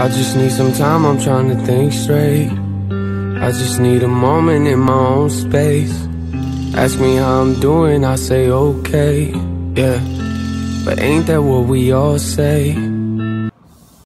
I just need some time, I'm trying to think straight. I just need a moment in my own space. Ask me how I'm doing, I say okay, yeah. But ain't that what we all say?